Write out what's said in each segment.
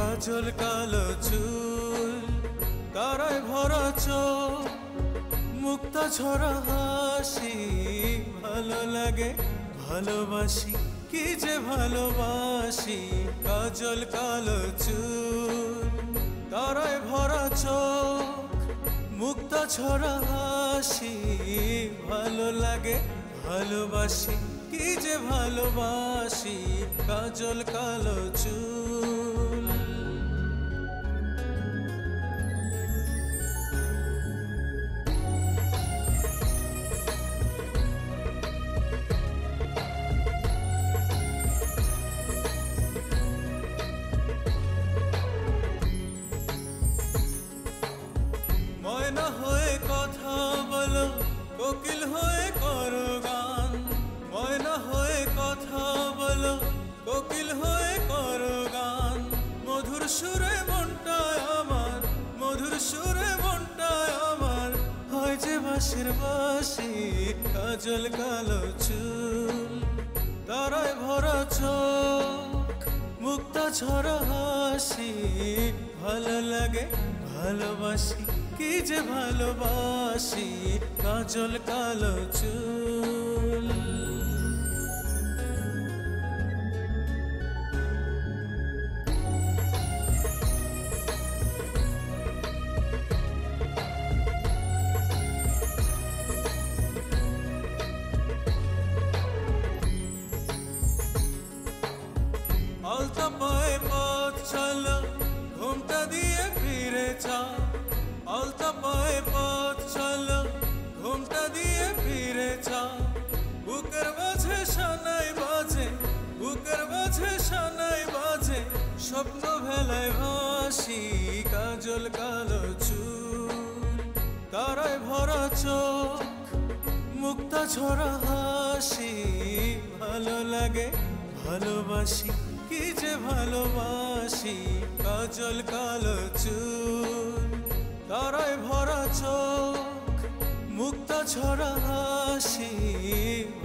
কাজল কালো চুল তারায় ভরা চোখ, মুক্তা ঝরা হাসি, ভালো লাগে, ভালোবাসি, কি যে ভালোবাসি, কাজল কালো চুল তারায় ভরা চোখ, মুক্তা ছড়া হাসি, ভালো লাগে, ভালোবাসি, কি যে ভালোবাসি, কাজল কালো চুল। কাজল কালো চুল তারায় ভরা চোখ মুক্তা ছড়া হাসি ভালো লাগে ভালোবাসি কি যে ভালোবাসি কাজল কালো চুল সানাই বাজে স্বপ্ন ভেলায় ভাসি, কাজল কালো চুল। তারায় ভরা চোখ, মুক্তা ছড়া হাসি। ভালো লাগে, ভালোবাসি, কি যে ভালোবাসি, কাজল কালো চুল। তারায় ভরা চোখ, মুক্তা ছড়া হাসি।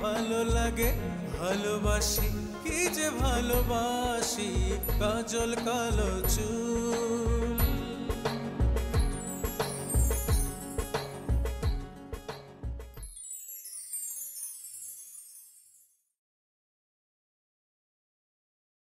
ভালো লাগে, ভালোবাসি যে ভালোবাসি কাজল কালো চুল।